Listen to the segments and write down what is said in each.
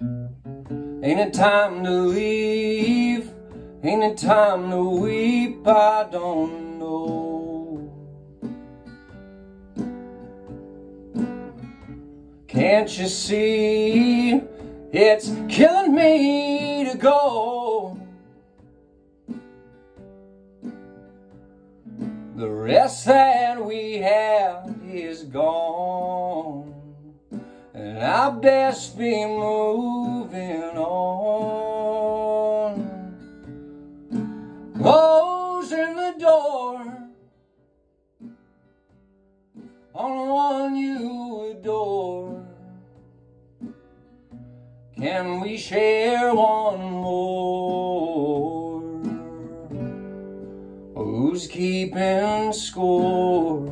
Ain't it time to leave? Ain't it time to weep? I don't know. Can't you see? It's killing me to go. The rest that we had is gone. And I best be moving on. Closing the door on one you adore. Can we share one more? Who's keeping score?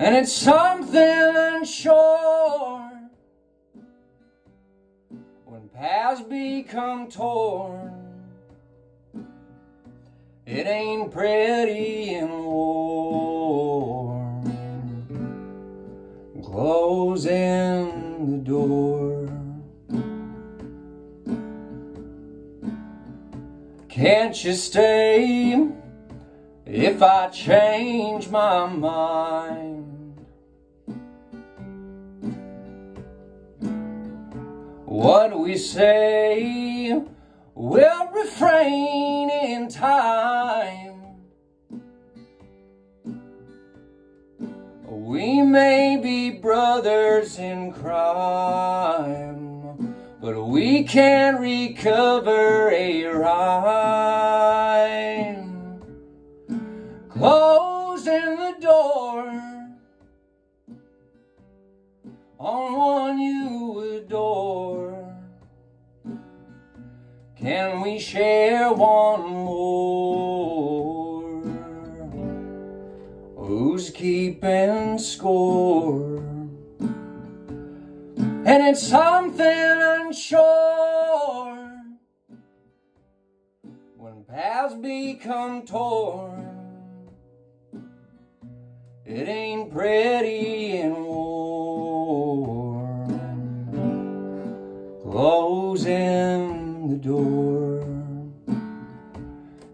And it's something paths become torn. It ain't pretty and warm. Closing the door. Can't you stay if I change my mind? What we say will refrain in time. We may be brothers in crime, but we can't recover a rhyme. Closing the door on one you Can we share one more? Who's keeping score? And it's something unsure when paths become torn. It ain't pretty and warm. Door.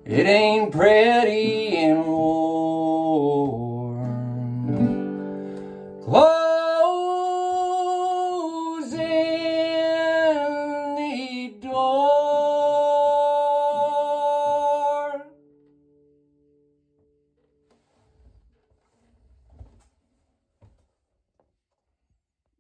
It ain't pretty and warm.